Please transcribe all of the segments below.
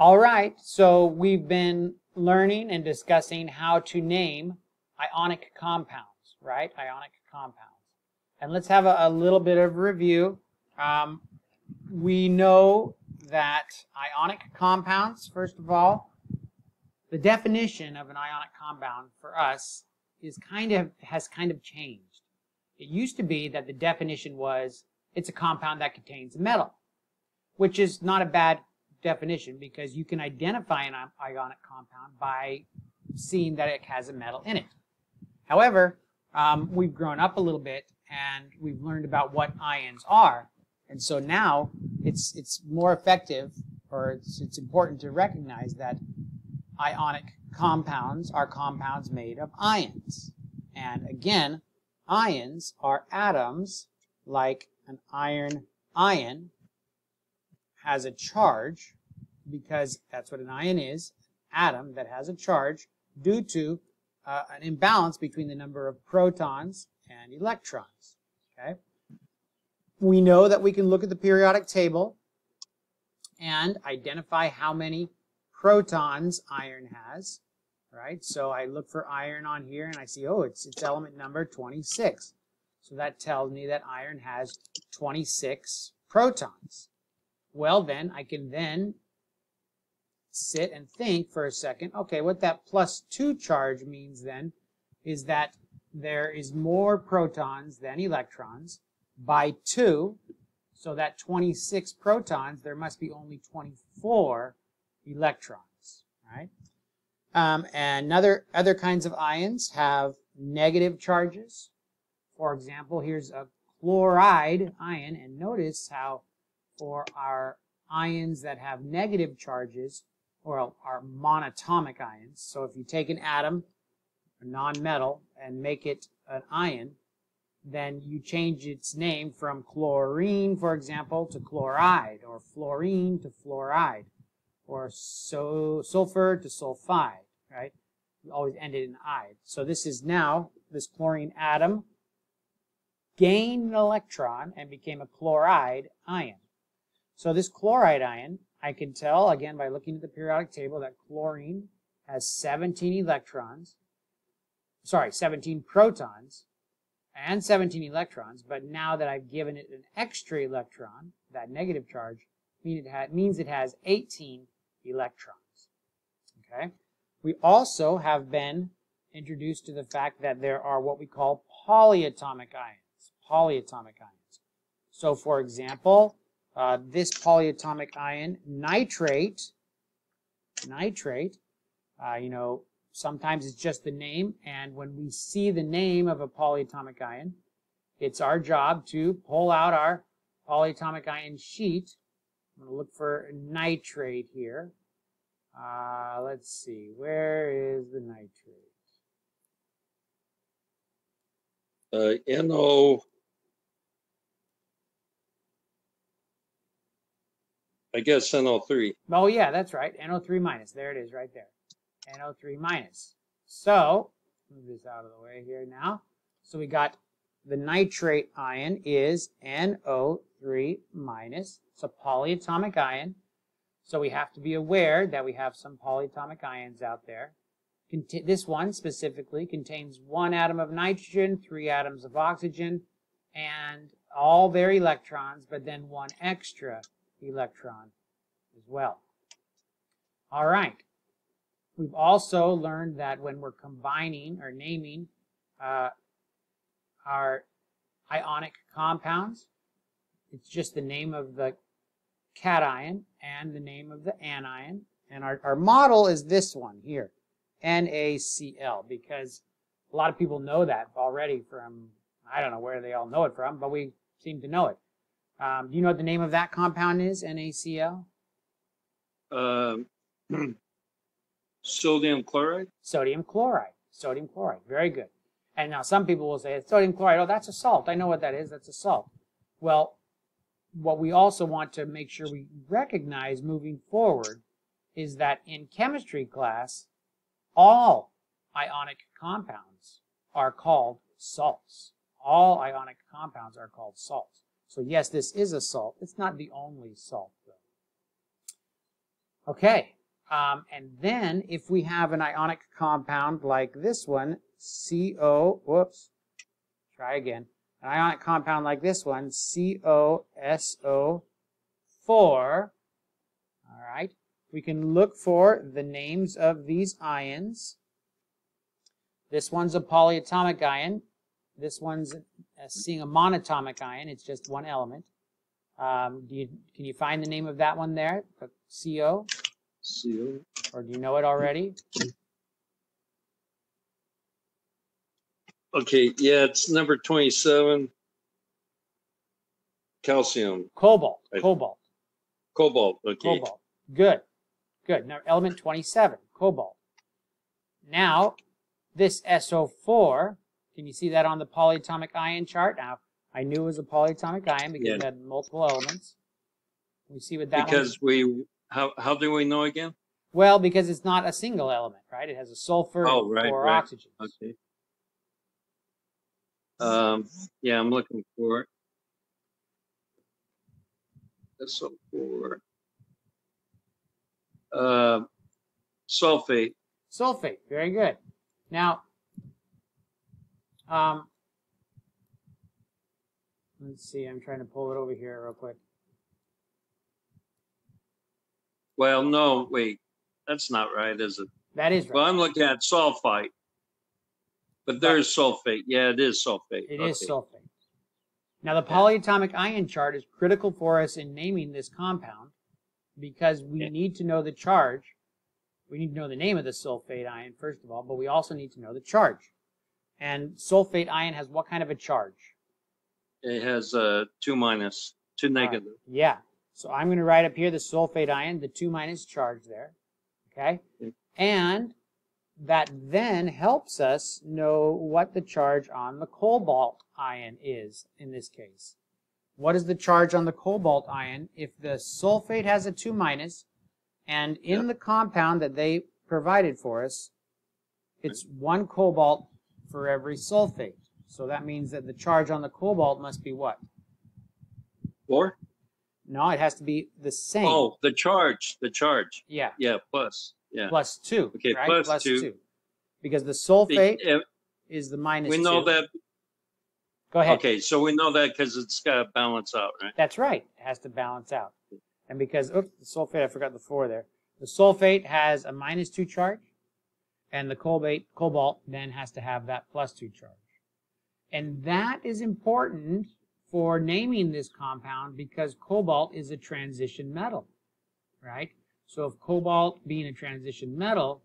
All right, so we've been learning and discussing how to name ionic compounds, right? Ionic compounds. And let's have a, a little bit of review. Um, we know that ionic compounds, first of all, the definition of an ionic compound for us is kind of has kind of changed. It used to be that the definition was it's a compound that contains metal, which is not a bad definition because you can identify an ionic compound by seeing that it has a metal in it. However, um, we've grown up a little bit and we've learned about what ions are. And so now it's, it's more effective or it's, it's important to recognize that ionic compounds are compounds made of ions. And again, ions are atoms like an iron ion has a charge because that's what an ion is, atom that has a charge due to uh, an imbalance between the number of protons and electrons. Okay? We know that we can look at the periodic table and identify how many protons iron has, right? So I look for iron on here and I see, oh, it's, it's element number 26. So that tells me that iron has 26 protons. Well, then I can then sit and think for a second, okay, what that plus 2 charge means then is that there is more protons than electrons by 2. So that 26 protons, there must be only 24 electrons, right? Um, and other, other kinds of ions have negative charges. For example, here's a chloride ion, and notice how for our ions that have negative charges, or are monatomic ions. So if you take an atom, a non-metal, and make it an ion, then you change its name from chlorine, for example, to chloride, or fluorine to fluoride, or so, sulfur to sulfide, right? We always end it in "ide." So this is now, this chlorine atom gained an electron and became a chloride ion. So this chloride ion, I can tell, again, by looking at the periodic table, that chlorine has 17 electrons, sorry, 17 protons, and 17 electrons, but now that I've given it an extra electron, that negative charge, means it has 18 electrons. Okay? We also have been introduced to the fact that there are what we call polyatomic ions. Polyatomic ions. So, for example, uh, this polyatomic ion, nitrate, nitrate, uh, you know, sometimes it's just the name, and when we see the name of a polyatomic ion, it's our job to pull out our polyatomic ion sheet. I'm going to look for nitrate here. Uh, let's see, where is the nitrate? Uh, NO I guess NO3. Oh, yeah, that's right. NO3 minus. There it is right there. NO3 minus. So, move this out of the way here now. So we got the nitrate ion is NO3 minus. It's a polyatomic ion. So we have to be aware that we have some polyatomic ions out there. This one specifically contains one atom of nitrogen, three atoms of oxygen, and all their electrons, but then one extra electron as well. All right. We've also learned that when we're combining or naming uh, our ionic compounds, it's just the name of the cation and the name of the anion. And our, our model is this one here, NaCl, because a lot of people know that already from, I don't know where they all know it from, but we seem to know it. Um, do you know what the name of that compound is, NaCl? Um, sodium chloride? Sodium chloride. Sodium chloride. Very good. And now some people will say, sodium chloride, oh, that's a salt. I know what that is. That's a salt. Well, what we also want to make sure we recognize moving forward is that in chemistry class, all ionic compounds are called salts. All ionic compounds are called salts. So yes, this is a salt. It's not the only salt, though. Okay. Um, and then if we have an ionic compound like this one, CO, whoops, try again. An ionic compound like this one, COSO4, all right, we can look for the names of these ions. This one's a polyatomic ion. This one's uh, seeing a monatomic ion. It's just one element. Um, do you, can you find the name of that one there? The CO? CO. Or do you know it already? Okay, yeah, it's number twenty-seven. Calcium, Cobalt. Right. Cobalt. cobalt, okay. Cobalt. Good. Good. Now, element 27, cobalt. Now, this SO4, can you see that on the polyatomic ion chart? Now, I knew it was a polyatomic ion because Yeah. it had multiple elements. We see what that one Because we, how, how do we know again? Well, because it's not a single element, right? It has a sulfur Oh, right, four right. oxygens. Okay. Um, yeah, I'm looking for it. SO four. Uh, sulfate, Sulfate, very good. Now, um, let's see, I'm trying to pull it over here real quick. well, no, wait, that's not right, is it? That is Well. I'm looking at sulfite. But there's sulfate, yeah, it is sulfate. It is Okay. sulfate. Now, the polyatomic ion chart is critical for us in naming this compound because we Okay. need to know the charge. We need to know the name of the sulfate ion, first of all, but we also need to know the charge. And sulfate ion has what kind of a charge? It has uh two minus, two negative. Yeah. So I'm going to write up here the sulfate ion, the 2 minus charge there. Okay? Okay. And that then helps us know what the charge on the cobalt ion is in this case. What is the charge on the cobalt ion if the sulfate has a 2 minus and in Yep. the compound that they provided for us, it's one cobalt for every sulfate. So that means that the charge on the cobalt must be what? Four? No, it has to be the same. Oh, the charge, the charge. Yeah, Yeah, plus, yeah. plus two. Okay, right? plus two. Because the sulfate eh, is the minus We know two. that, Go ahead. okay, so we know that because it's got to balance out, right? That's right. It has to balance out. And because, oops, the sulfate, I forgot the four there. The sulfate has a minus two charge, and the cobalt, cobalt then has to have that plus two charge. And that is important for naming this compound because cobalt is a transition metal, right? So if cobalt being a transition metal,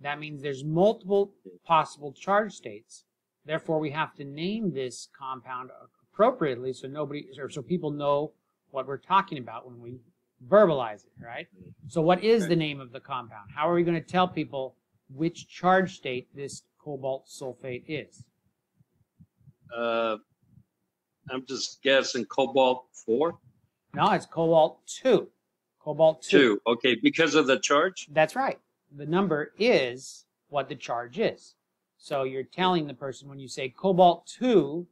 that means there's multiple possible charge states. Therefore, we have to name this compound appropriately so nobody, or so people know what we're talking about when we verbalize it, right? So what is the name of the compound? How are we going to tell people which charge state this cobalt sulfate is? Uh, I'm just guessing cobalt four, No, it's cobalt 2. Cobalt 2. two. Okay, because of the charge? That's right. The number is what the charge is. So you're telling the person when you say cobalt 2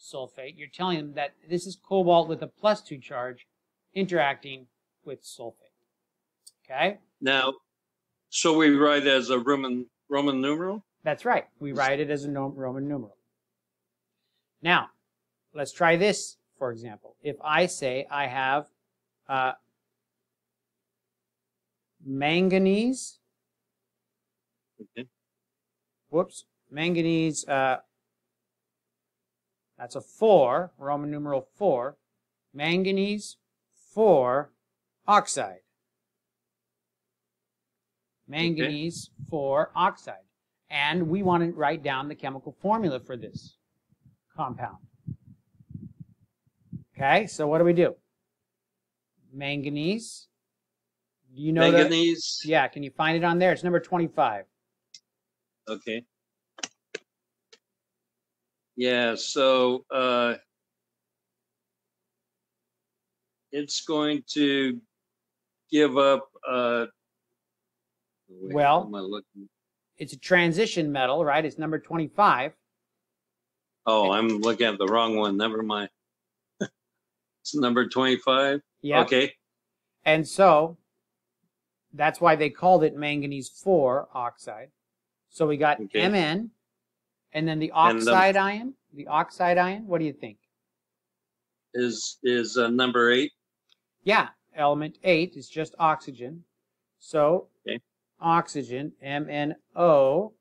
sulfate, you're telling them that this is cobalt with a plus 2 charge interacting with sulfate. Okay? Now, so we write as a Roman, Roman numeral? That's right. We write it as a Roman numeral. Now, let's try this, for example. If I say I have uh, manganese, Okay. whoops, manganese, uh, that's a 4, Roman numeral 4, manganese 4 oxide. Manganese 4 oxide. And we want to write down the chemical formula for this compound. Okay, so what do we do? Manganese. Do you know the? Yeah, can you find it on there? It's number 25. Okay. Yeah, so, uh, it's going to give up, uh, wait, Well- am I looking? It's a transition metal, right? It's number 25. Oh, I'm looking at the wrong one. Never mind. It's number 25. Yeah. Okay. And so that's why they called it manganese 4 oxide. So we got Okay. Mn, and then the And the- oxide ion. The oxide ion, what do you think? Is is uh, number eight? Yeah, element 8 is just oxygen. So Okay. Oxygen, MnO.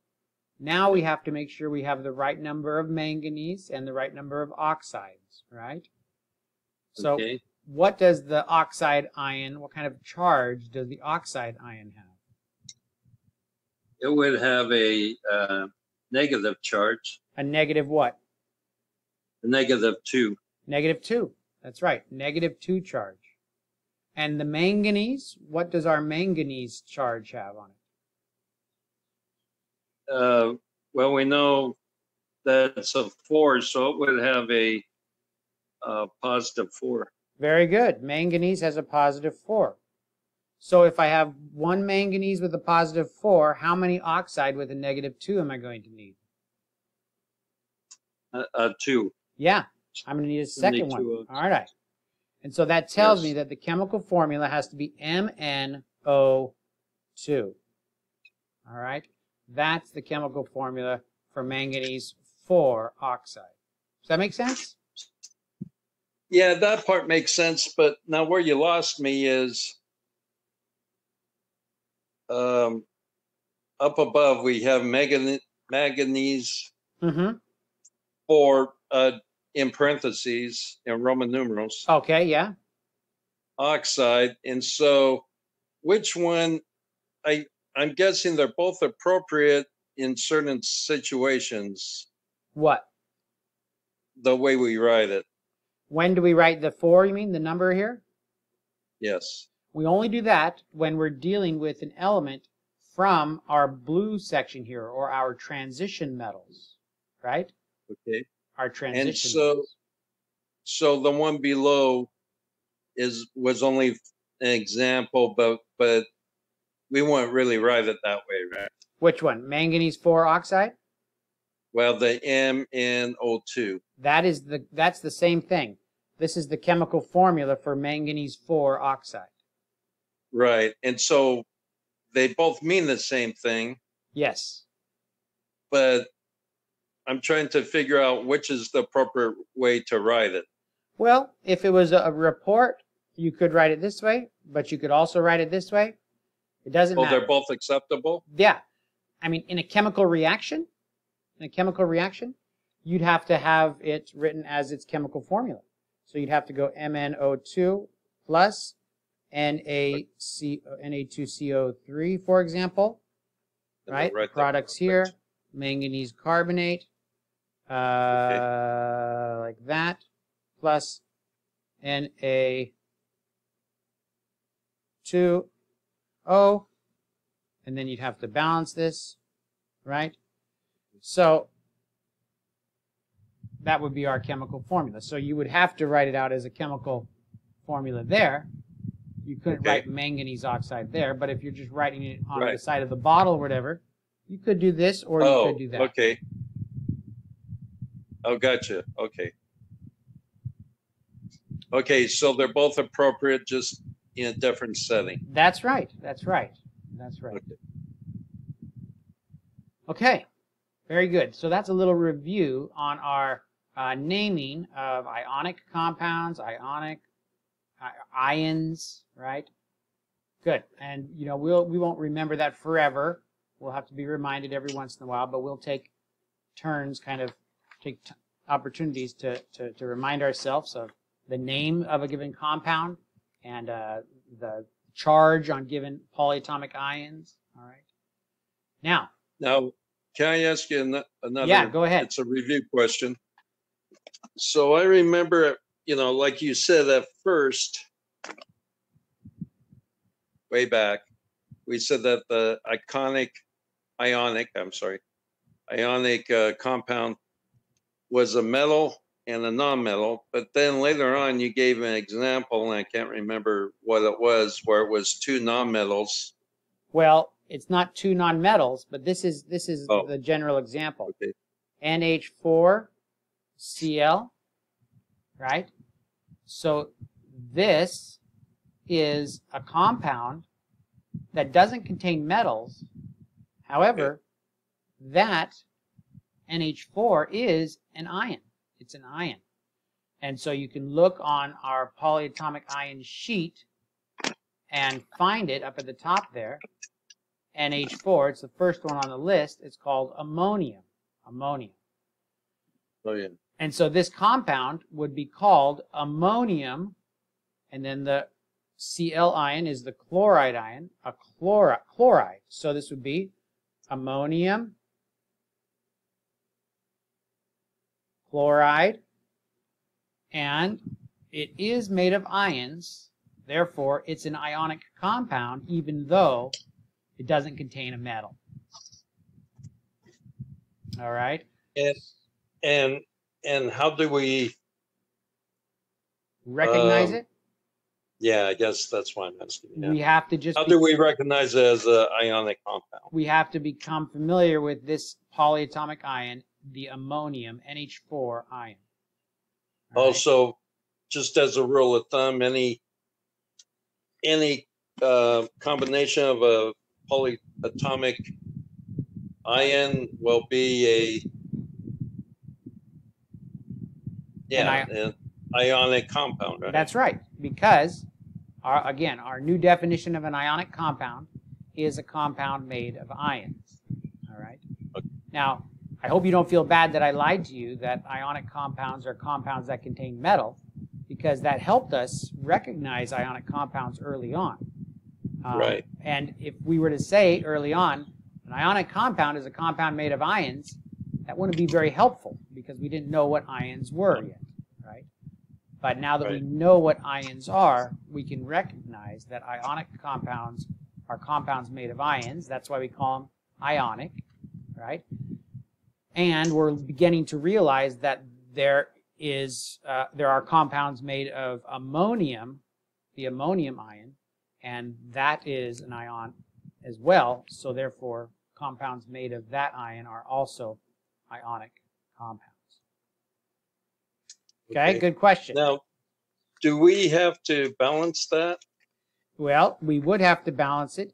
Now we have to make sure we have the right number of manganese and the right number of oxides, right? So okay. what does the oxide ion, what kind of charge does the oxide ion have? It would have a uh, negative charge, A negative what? a negative two. Negative 2. That's right, negative 2 charge. And the manganese, what does our manganese charge have on it? Uh, well, we know that it's a four, so it would have a uh, positive four. Very good. Manganese has a positive 4. So if I have one manganese with a positive 4, how many oxide with a negative 2 am I going to need? Uh, uh, two. Yeah, I'm going to need a second need one. two. All right. And so that tells me that the chemical formula has to be MnO2. All right. That's the chemical formula for manganese 4 oxide. Does that make sense? Yeah, that part makes sense, but now where you lost me is um, up above we have manganese, manganese Mm-hmm. four uh, in parentheses in Roman numerals. Okay, yeah. oxide. And so which one I I'm guessing they're both appropriate in certain situations, What? the way we write it. When do we write the 4, you mean, the number here? Yes. We only do that when we're dealing with an element from our blue section here, or our transition metals, right? Okay. Our transition so- So the one below is was only an example, but but we won't really write it that way, right? Which one? Manganese 4 oxide? Well, the MnO2. That is the that's the same thing. This is the chemical formula for manganese 4 oxide. Right. And so they both mean the same thing, Yes. but I'm trying to figure out which is the appropriate way to write it. Well, if it was a, report, you could write it this way, but you could also write it this way. It doesn't Oh, matter. they're both acceptable? Yeah. I mean, in a chemical reaction, in a chemical reaction, you'd have to have it written as its chemical formula. So you'd have to go MnO2 plus NaC, Na2CO3, for example, right? I'll write that Products here, manganese carbonate, uh, like that, plus Na2O, and then you'd have to balance this, right? So that would be our chemical formula. So you would have to write it out as a chemical formula there. You couldn't Okay. write manganese oxide there, but if you're just writing it on the side of the bottle or whatever, you could do this or you oh, could do that. okay. Oh, gotcha. Okay. Okay, so they're both appropriate, just in a different setting. That's right. That's right. That's right. Okay. Okay, very good. So that's a little review on our uh, naming of ionic compounds, ionic i- ions, right? Good. And you know, we'll we won't remember that forever. We'll have to be reminded every once in a while, but we'll take turns, kind of take t- opportunities to, to to remind ourselves of the name of a given compound and uh, the charge on given polyatomic ions. All right. Now, Now, can I ask you ano- another? yeah, go ahead. It's a review question. So I remember, you know, like you said at first, way back, we said that the iconic, ionic, I'm sorry, ionic uh, compound was a metal and a non-metal. But then later on, you gave an example, and I can't remember what it was, where it was two non-metals. Well, it's not two non-metals, but this is this is Oh. the general example. Okay. NH4Cl, right? So this is a compound that doesn't contain metals. However, that NH4 is an ion. It's an ion. And so you can look on our polyatomic ion sheet and find it up at the top there. NH4, it's the first one on the list. It's called ammonium. Ammonium. Oh, yeah. And so this compound would be called ammonium, and then the Cl ion is the chloride ion, a chloride. chloride. So this would be ammonium chloride, and it is made of ions, therefore it's an ionic compound even though it doesn't contain a metal. All right? And and and how do we? Recognize Um, it? Yeah, I guess that's why I'm asking. Yeah. We have to just How be- do we recognize it as an ionic compound? we have to become familiar with this polyatomic ion, the ammonium NH4 ion. All right? Also, just as a rule of thumb, any any uh, combination of a polyatomic ion will be a yeah, I- an ionic compound, right? That's right, because our, again, our new definition of an ionic compound is a compound made of ions. All right. Okay. Now, I hope you don't feel bad that I lied to you that ionic compounds are compounds that contain metal, because that helped us recognize ionic compounds early on. Um, Right. And if we were to say early on, an ionic compound is a compound made of ions, that wouldn't be very helpful because we didn't know what ions were yet, right? But now that we know what ions are, we can recognize that ionic compounds are compounds made of ions. That's why we call them ionic, right? And we're beginning to realize that there is uh, there are compounds made of ammonium, the ammonium ion, and that is an ion as well. So therefore, compounds made of that ion are also ionic compounds. Okay, Okay. good question. Now, do we have to balance that? Well, we would have to balance it,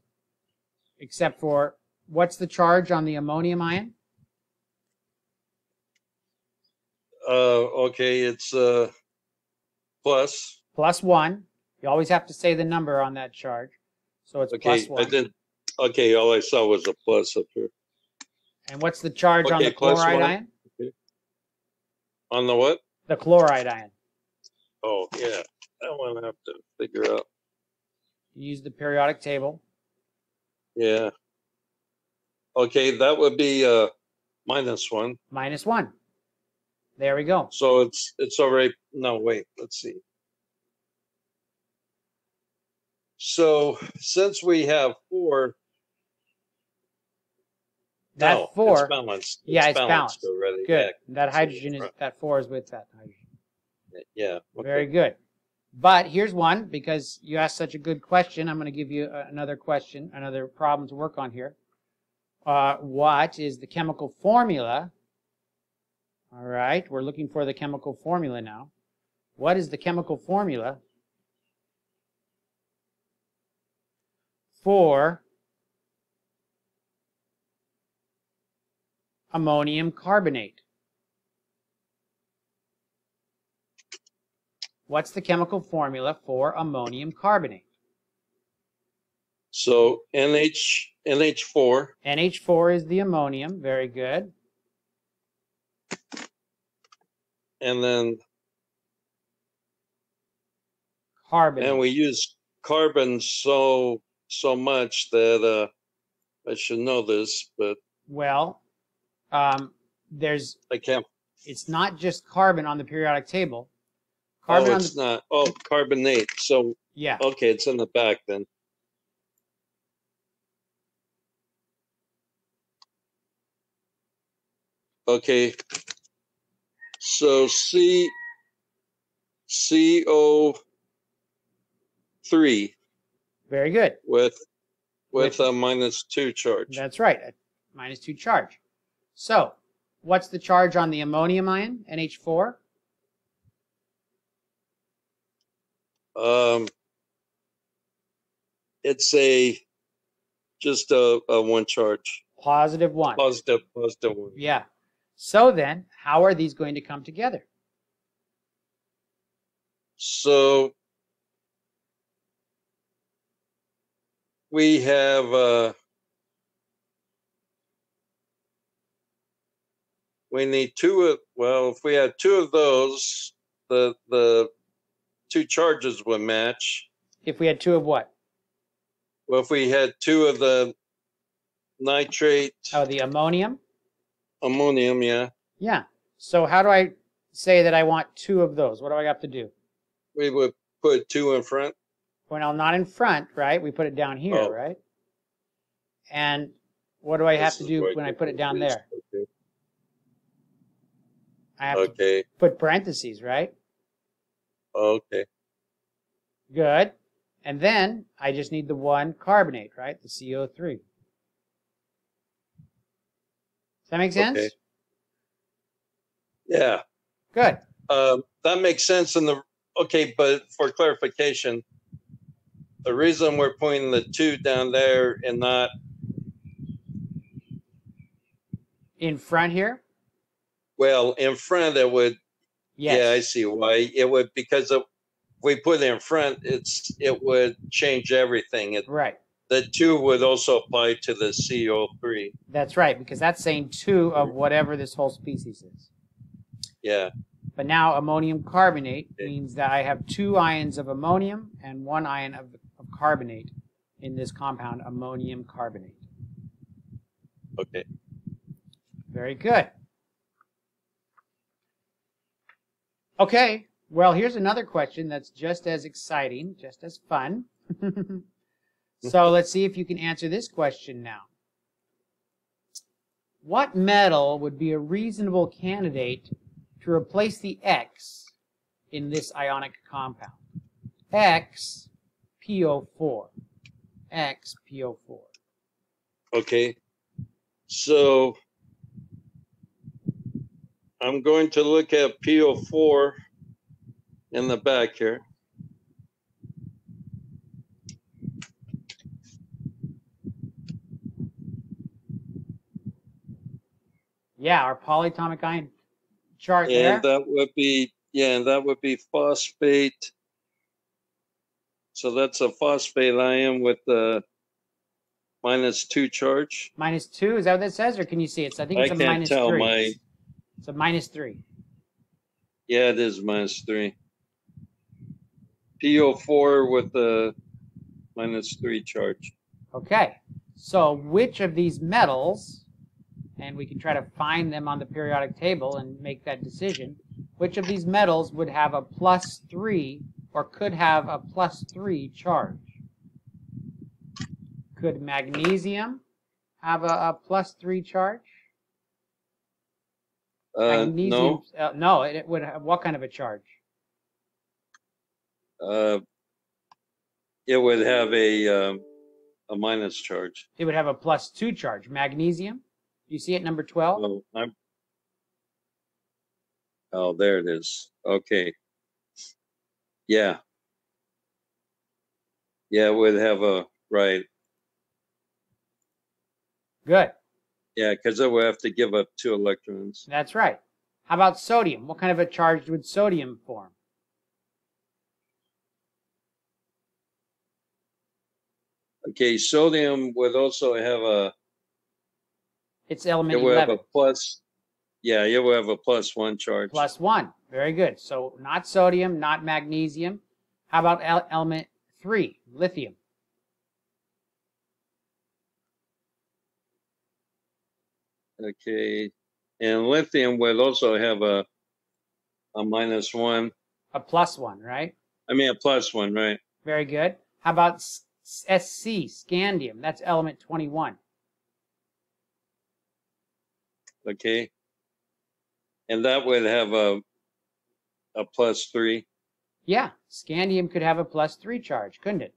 except for what's the charge on the ammonium ion? Uh, okay, it's uh, plus. Plus one. You always have to say the number on that charge. So it's Okay, plus I didn't. Okay, all I saw was a plus up here. And what's the charge on the chloride one. ion? On the what? The chloride ion. Oh, yeah, that one I have to figure out. Use the periodic table. Yeah. Okay, that would be uh minus one. Minus one. There we go. So it's it's already no wait, let's see. So since we have four, That no, four. it's balanced. Yeah, it's balanced. already. Good. Yeah, That hydrogen is that four is with that hydrogen. Yeah. okay. Very good. But here's one because you asked such a good question. I'm going to give you another question, another problem to work on here. Uh, what is the chemical formula? All right, we're looking for the chemical formula now. What is the chemical formula for ammonium carbonate? What's the chemical formula for ammonium carbonate? So NH NH4 NH4 is the ammonium. Very good. And then carbon. and we use carbon so so much that uh I should know this, but well, um, there's I can't. it's not just carbon on the periodic table. Oh, Carbon on it's the not. Oh, carbonate. So yeah. okay, it's in the back then. Okay. So C CO three Very good. with with With- a minus two charge. That's right. a Minus two charge. So, what's the charge on the ammonium ion? NH4. Um, it's a Just a, a one charge. Positive one. Positive, positive one. Yeah. So then, how are these going to come together? So we have uh, we need two of well, if we had two of those, the the two charges would match. If we had two of what? Well, if we had two of the nitrate Oh, the ammonium? Ammonium, yeah, Yeah. So how do I say that I want two of those? What do I have to do? we would put two in front. Well, not in front, right? We put it down here, Oh. right? And what do I have to do when I put it down there? I have to put parentheses, right? okay, Good. And then I just need the one carbonate, right? The CO3. Does that make sense? Okay. yeah. Good. Um, that makes sense in the, okay, but for clarification, the reason we're putting the two down there and not, In front here? well, in front, it would, Yes. yeah, I see why. It would, because if we put it in front, it's, it would change everything. It, Right. The two would also apply to the CO3. That's right, because that's saying two of whatever this whole species is. Yeah, But now ammonium carbonate Okay. means that I have two ions of ammonium and one ion of, of carbonate in this compound, ammonium carbonate. okay. Very good. Okay, well, here's another question that's just as exciting, just as fun. so let's see if you can answer this question now. What metal would be a reasonable candidate to replace the X in this ionic compound? X, PO4. X, PO4. Okay. So I'm going to look at PO4 in the back here. Yeah, our polyatomic ion chart there. And that would be, yeah, and that would be phosphate. So that's a phosphate ion with the minus two charge. Minus two, is that what that says, or can you see it? So I think it's I a can't minus tell three. my- It's a minus three. Yeah, it is minus three. PO4 with the minus three charge. Okay. So which of these metals, and we can try to find them on the periodic table and make that decision, which of these metals would have a plus three or could have a plus three charge? Could magnesium have a, a plus three charge? Uh, magnesium, no, uh, no, it, it would have what kind of a charge? uh, it would have a, um, a minus charge. It would have a plus two charge. Magnesium, you see it number 12? Oh, I'm. Oh, there it is. Okay. Yeah. Yeah, it would have a, right. Good. Yeah, because it would have to give up two electrons. That's right. How about sodium? What kind of a charge would sodium form? Okay, sodium would also have a, It's element it would have 11 a plus. Yeah, it would have a plus one charge. plus 1. Very good. So not sodium, not magnesium. How about el- element 3, lithium? Okay, and lithium will also have a, a minus one. A plus 1, right? I mean, a plus one, right? Very good. How about SC, scandium? That's element 21. Okay. And that would have a, a plus three, Yeah, scandium could have a plus 3 charge, couldn't it?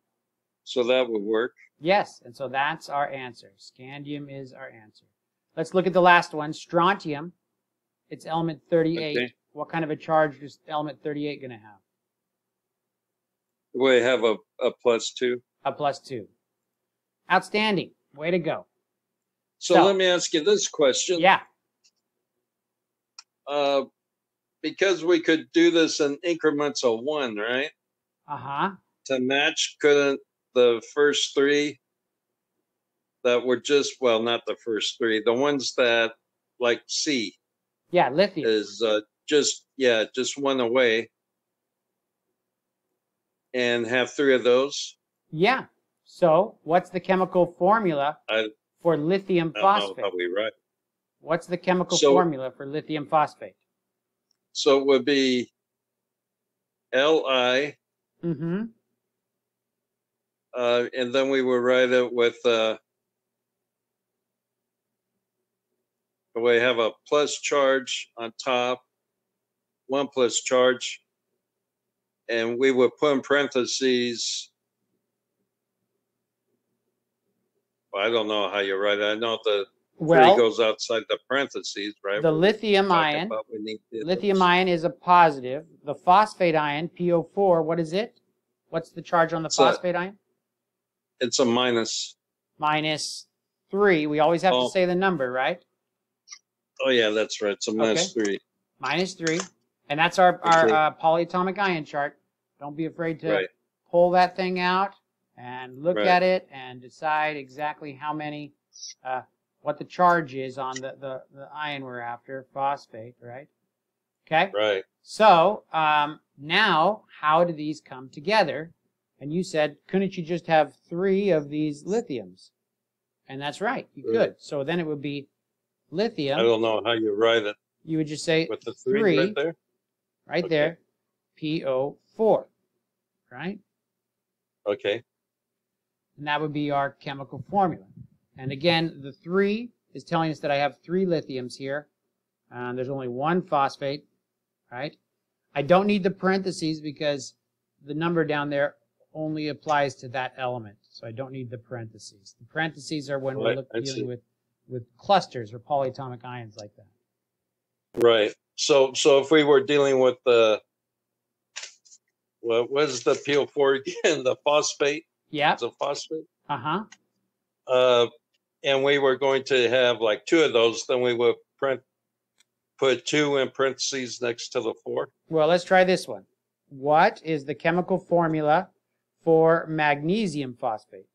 so that would work. Yes, and so that's our answer. Scandium is our answer. Let's look at the last one, strontium. It's element 38. Okay. What kind of a charge is element 38 going to have? It would have a, a plus two. A plus 2. Outstanding. Way to go. So, So- let me ask you this question. Yeah. Uh, because we could do this in increments of one, right? Uh huh. To match, couldn't the first three that were just, well, not the first three, the ones that like C Yeah, lithium. is uh, just, yeah, just one away and have three of those. Yeah. So, what's the chemical formula I- for lithium I don't know phosphate? how we write. What's the chemical So- formula for lithium phosphate? So it would be Li, Mm-hmm. uh, and then we would write it with, uh, we have a plus charge on top, one plus charge, and we would put in parentheses. I don't know how you write it. I know the Well, goes outside the parentheses, right? the lithium ion, lithium ion is a positive. The phosphate ion, PO4, what is it? What's the charge on the It's a- phosphate ion? It's a minus. Minus three. We always have Oh. to say the number, right? Oh yeah, that's right. It's a minus three. Minus three. And that's our, our Okay. uh, polyatomic ion chart. Don't be afraid to Right. pull that thing out and look Right. at it and decide exactly how many, uh, what the charge is on the, the, the ion we're after, phosphate, right? Okay? Right. So um, now, how do these come together? And you said, couldn't you just have three of these lithiums? And that's right, you could. So then it would be lithium. I don't know how you write it You would just say with the three, Three. right there. right Okay. there, PO4, right? Okay. And that would be our chemical formula. And again, the three is telling us that I have three lithiums here. And there's only one phosphate, right? I don't need the parentheses because the number down there only applies to that element. So I don't need the parentheses. The parentheses are when we're Right, look, I see. dealing with, with clusters or polyatomic ions like that. Right. So so if we were dealing with the what was the PO4 again? The phosphate? Yeah. It's a phosphate. Uh-huh. Uh and we were going to have like two of those, then we would print put two in parentheses next to the four. Well, let's try this one. What is the chemical formula for magnesium phosphate?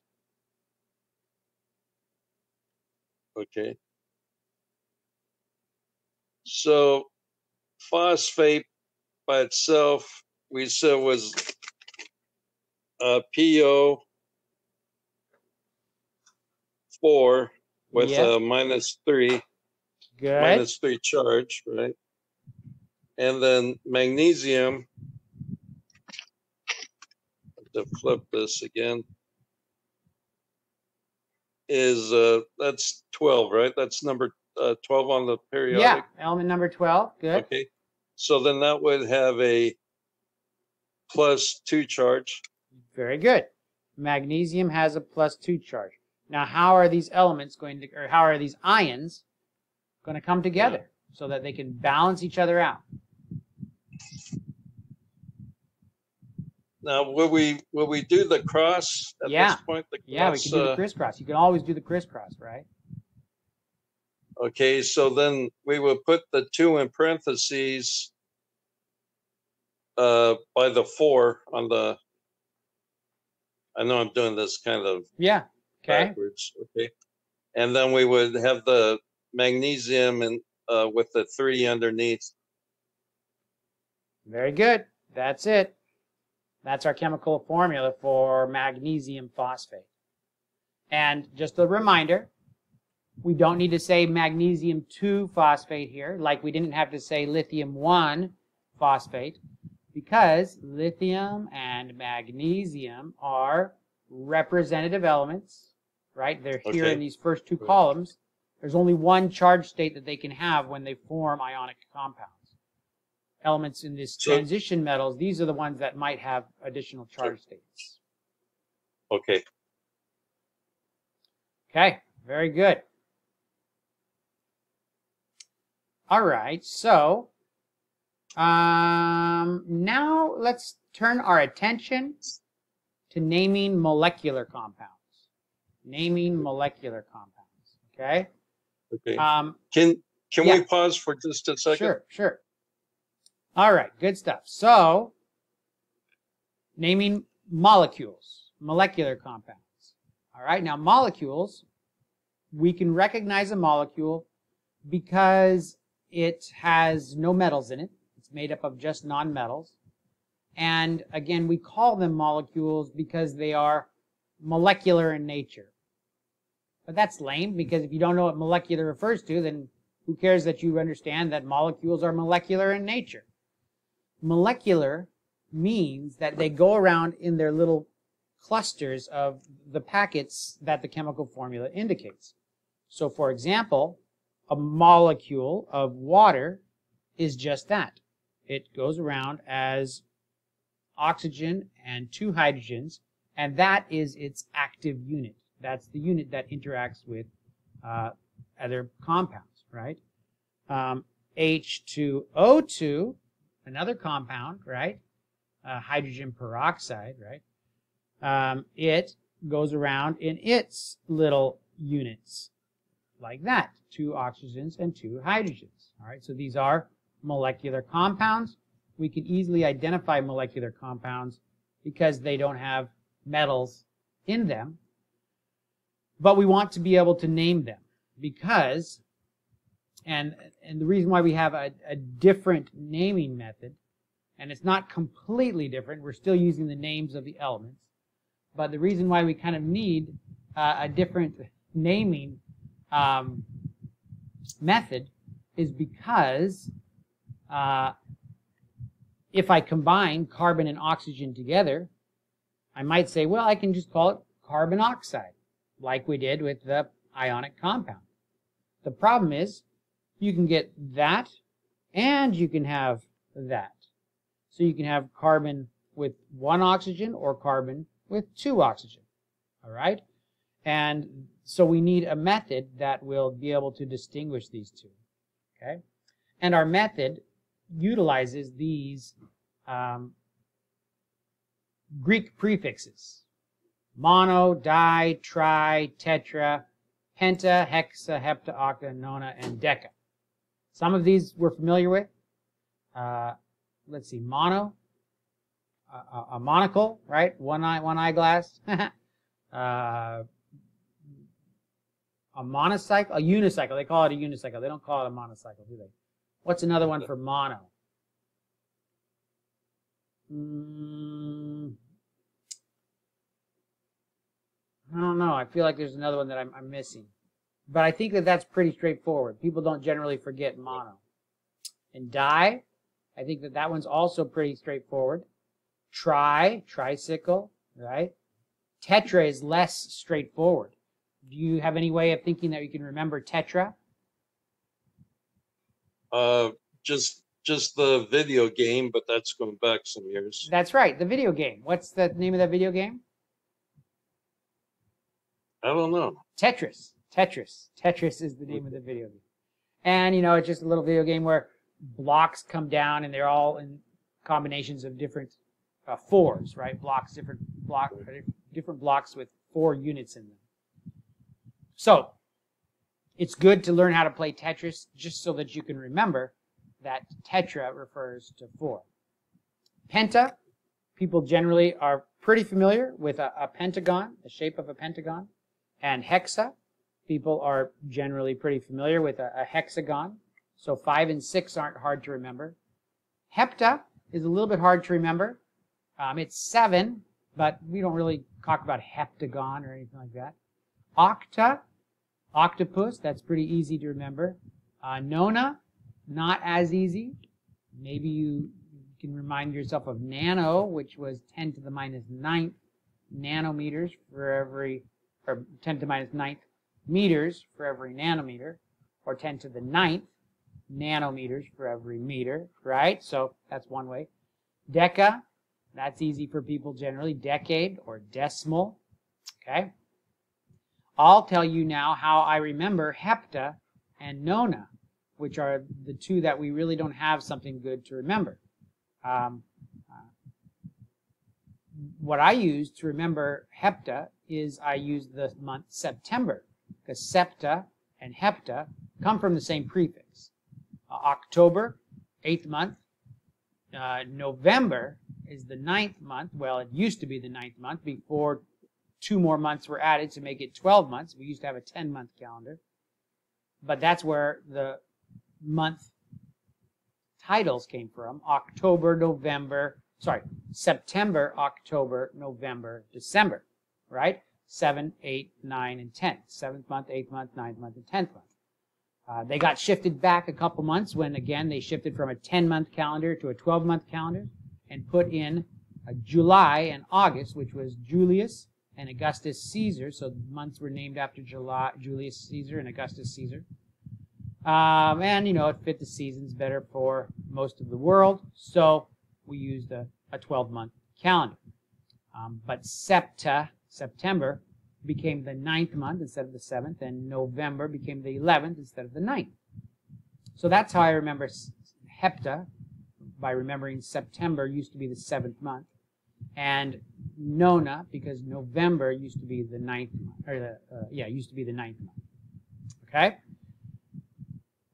Okay. So phosphate by itself, we said was uh, PO four with Yep. a minus three, Good. minus three charge, right? And then magnesium. To flip this again. Is uh that's twelve, right? That's number uh twelve on the periodic. yeah, element number 12. Good. Okay, so then that would have a plus two charge. Very good. Magnesium has a plus 2 charge. Now, how are these elements going to, or how are these ions going to come together so that they can balance each other out? Now, will we, will we do the cross at Yeah. this point? The Yeah, we can do the uh, crisscross. You can always do the crisscross, right? Okay, so then we will put the two in parentheses uh, by the four on the, I know I'm doing this kind of Yeah. Okay. backwards, okay? And then we would have the magnesium and, uh, with the three underneath. Very good. That's it. That's our chemical formula for magnesium phosphate. And just a reminder, we don't need to say magnesium 2 phosphate here, like we didn't have to say lithium 1 phosphate, because lithium and magnesium are representative elements, right? They're here Okay. in these first two columns. There's only one charge state that they can have when they form ionic compounds elements in this So- transition metals, these are the ones that might have additional charge states. Okay, Okay, very good. All right, so um, now let's turn our attention to naming molecular compounds. Naming molecular compounds. Okay. Okay. Um, Can, can yeah. we pause for just a second? Sure, sure. All right, good stuff. So, naming molecules, molecular compounds. All right, now molecules, we can recognize a molecule because it has no metals in it. It's made up of just nonmetals. And again, we call them molecules because they are molecular in nature. But that's lame because if you don't know what molecular refers to, then who cares that you understand that molecules are molecular in nature? Molecular means that they go around in their little clusters of the packets that the chemical formula indicates. So for example, a molecule of water is just that. It goes around as oxygen and two hydrogens, and that is its active unit. That's the unit that interacts with uh, other compounds, right? Um, H2O2, another compound, right? Uh, hydrogen peroxide, right? Um, it goes around in its little units like that, two oxygens and two hydrogens. All right, so these are molecular compounds. We can easily identify molecular compounds because they don't have metals in them. But we want to be able to name them because, and, and the reason why we have a, a different naming method, and it's not completely different, we're still using the names of the elements, but the reason why we kind of need uh, a different naming um, method is because uh, if I combine carbon and oxygen together, I might say, well, I can just call it carbon oxide, like we did with the ionic compound. The problem is you can get that and you can have that. So you can have carbon with one oxygen or carbon with two oxygen. All right? And so we need a method that will be able to distinguish these two. Okay? And our method utilizes these um, Greek prefixes. Mono, di, tri, tetra, penta, hexa, hepta, octa, nona, and deca. Some of these we're familiar with. Uh, let's see, mono, a, a, monocle, right? One eye, one eyeglass. uh, a monocycle, a unicycle. They call it a unicycle. They don't call it a monocycle, do they? What's another one for mono? Mm, I don't know. I feel like there's another one that I'm, I'm missing. But I think that that's pretty straightforward. People don't generally forget mono. And di, I think that that one's also pretty straightforward. Tri, tricycle, right? Tetra is less straightforward. Do you have any way of thinking that you can remember tetra? Uh, just, just the video game, but that's going back some years. That's right, the video game. What's the name of that video game? I don't know. Tetris. Tetris. Tetris is the name of the video game. And, you know, it's just a little video game where blocks come down and they're all in combinations of different uh, fours, right? Blocks, different block, different blocks with four units in them. So, it's good to learn how to play Tetris just so that you can remember that tetra refers to four. Penta, people generally are pretty familiar with a, a pentagon, the shape of a pentagon. And hexa, people are generally pretty familiar with a, a hexagon. So five and six aren't hard to remember. Hepta is a little bit hard to remember. Um, it's seven, but we don't really talk about heptagon or anything like that. Octa, octopus, that's pretty easy to remember. Uh, nona, not as easy. Maybe you can remind yourself of nano, which was 10 to the minus ninth nanometers for every, or 10 to the minus ninth meters for every nanometer, or 10 to the ninth nanometers for every meter, right? So that's one way. Deca, that's easy for people generally. Decade or decimal, okay? I'll tell you now how I remember hepta and nona, which are the two that we really don't have something good to remember. Um, uh, what I use to remember hepta is I use the month September because septa and hepta come from the same prefix. Uh, October, eighth month. Uh, November is the ninth month. Well, it used to be the ninth month before two more months were added to make it 12 months. We used to have a 10 month calendar. But that's where the month titles came from October, November, sorry, September, October, November, December, right? Seven, eight, nine, and 10. Seventh month, eighth month, ninth month, and 10th month. Uh, they got shifted back a couple months when, again, they shifted from a 10 month calendar to a 12 month calendar and put in July and August, which was Julius and Augustus Caesar. So months were named after July, Julius Caesar and Augustus Caesar. Um, and, you know, it fit the seasons better for most of the world. So we used a, a 12 month calendar. Um, but Septa, September, became the ninth month instead of the seventh, and November became the 11th instead of the ninth. So that's how I remember Hepta, by remembering September used to be the seventh month, and Nona because November used to be the ninth month, or the uh, yeah used to be the ninth month. Okay.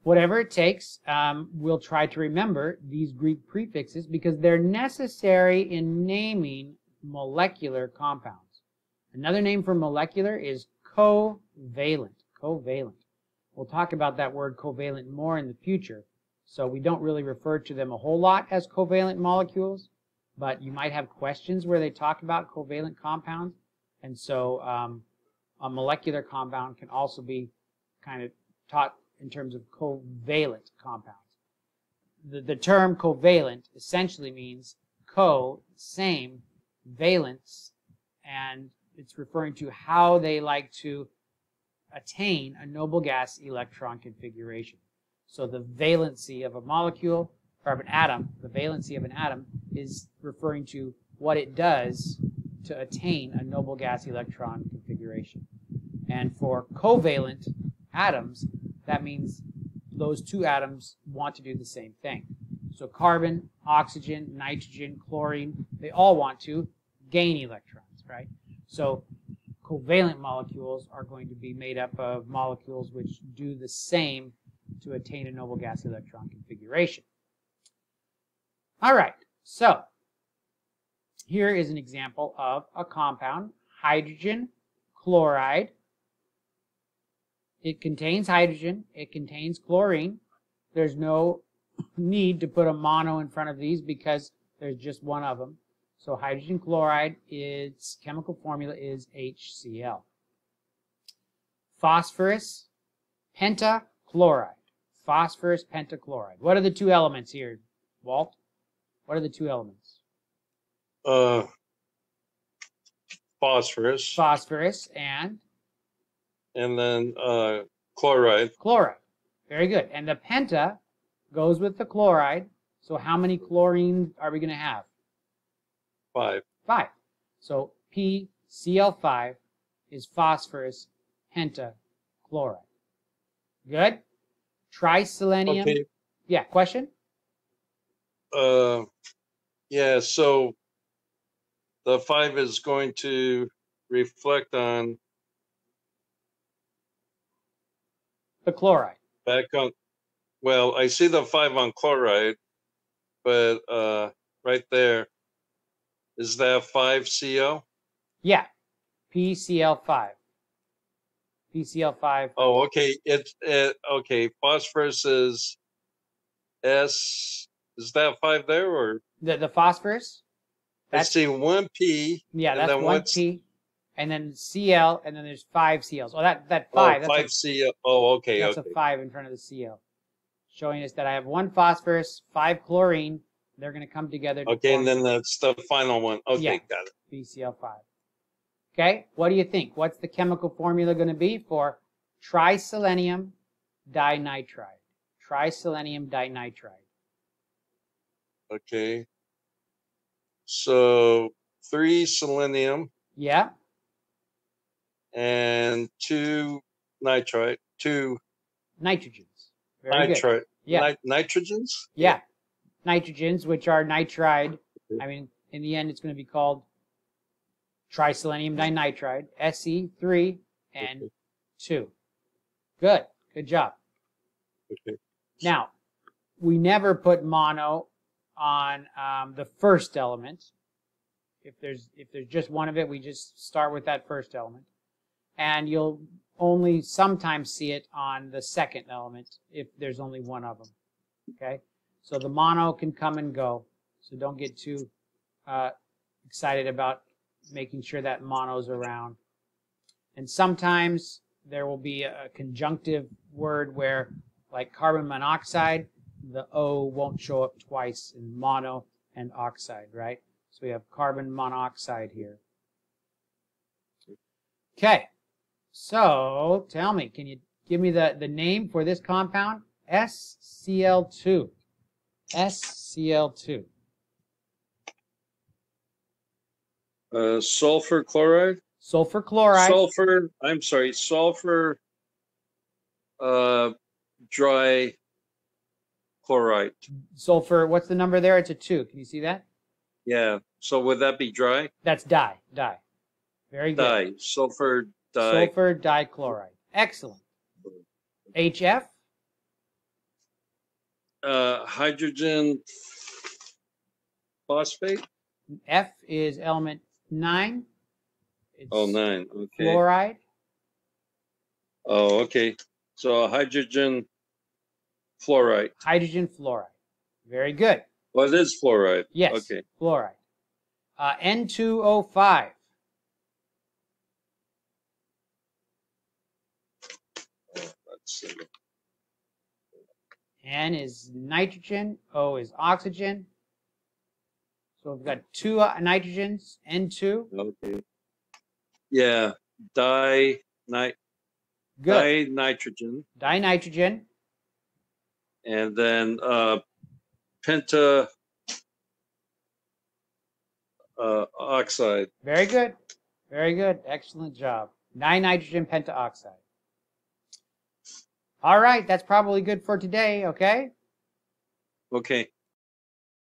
Whatever it takes, um, we'll try to remember these Greek prefixes because they're necessary in naming molecular compounds. Another name for molecular is covalent. Covalent. We'll talk about that word covalent more in the future. So we don't really refer to them a whole lot as covalent molecules, but you might have questions where they talk about covalent compounds. And so um, a molecular compound can also be kind of taught in terms of covalent compounds. The, the term covalent essentially means co, same, valence, and it's referring to how they like to attain a noble gas electron configuration. So the valency of a molecule or of an atom, the valency of an atom is referring to what it does to attain a noble gas electron configuration. And for covalent atoms, that means those two atoms want to do the same thing. So carbon, oxygen, nitrogen, chlorine, they all want to gain electrons? So covalent molecules are going to be made up of molecules which do the same to attain a noble gas electron configuration. All right, so here is an example of a compound, hydrogen chloride it contains hydrogen. It contains chlorine. There's no need to put a mono in front of these because there's just one of them. So hydrogen chloride, its chemical formula is HCl. Phosphorus pentachloride. Phosphorus pentachloride. What are the two elements here, Walt? What are the two elements? Uh, phosphorus. Phosphorus and and then uh, chloride. Chloride. Very good. And the penta goes with the chloride. So how many chlorines are we going to have? Five. Five. So PCl5 is phosphorus pentachloride. Good. Triselenium. Okay. Yeah, question? Uh, yeah, so the five is going to reflect on The chloride. Back on, well, I see the five on chloride, but uh, right there, is that five CO? Yeah, PCl5. PCl5. Oh, okay. It, it okay. Phosphorus is S. Is that five there or the the phosphorus? That's, I see one P. Yeah, that's one P and then Cl, and then there's five Cls. Oh, that that five. Oh, five Cl. Oh, okay. That's okay. a five in front of the Cl, showing us that I have one phosphorus, five chlorine. They're going to come together. To okay, and then that's the final one. Okay, yeah, got it. PCl5. Okay, what do you think? What's the chemical formula going to be for triselenium dinitride? Triselenium dinitride. Okay. So three selenium. Yeah and two nitrite, two nitrogens. Very nitrite. Good. Yeah. nitrogens? Yeah. Nitrogens, which are nitride. I mean, in the end, it's going to be called triselenium dinitride, SE3 and 2. Good. Good job. Okay. Now, we never put mono on um, the first element. If there's if there's just one of it, we just start with that first element, and you'll only sometimes see it on the second element if there's only one of them. Okay, so the mono can come and go, so don't get too uh, excited about making sure that mono's around. And sometimes there will be a conjunctive word where, like carbon monoxide, the O won't show up twice in mono and oxide, right? So we have carbon monoxide here. Okay, so tell me, can you give me the, the name for this compound? SCl2. SCl2. Uh, sulfur chloride? Sulfur chloride. Sulfur, I'm sorry, sulfur, uh, dry chloride. sulfur, what's the number there? It's a 2. Can you see that? Yeah. So would that be dry? That's di. Di. Very good. Di. Sulfur di. Sulfur dichloride. Excellent. HF, Uh, hydrogen phosphate? F is element 9. It's Oh, nine. Okay. Fluoride. Oh, okay. So hydrogen fluoride. Hydrogen fluoride. Very good. Well, it is fluoride. Yes. Okay. Fluoride. Uh, N2O5. Let's see. N is nitrogen. O is oxygen. So we've got two uh, nitrogens, N2. Okay. Yeah. Di nit Good. nitrogen, Dinitrogen. and then uh, penta uh, oxide. Very good. Very good. Excellent job. Dinitrogen pentaoxide. All right. That's probably good for today. Okay. Okay.